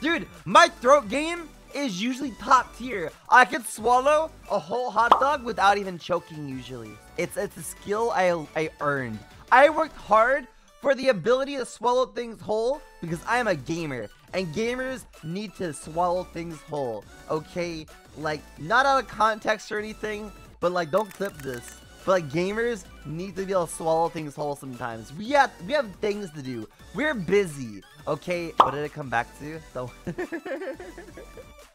Dude, my throat game is usually top tier. I can swallow a whole hot dog without even choking usually. It's it's a skill I I earned. I worked hard for the ability to swallow things whole because I am a gamer and gamers need to swallow things whole. Okay, like not out of context or anything, but like don't clip this. But gamers need to be able to swallow things whole sometimes. We have we have things to do. We're busy. Okay, what did it come back to? So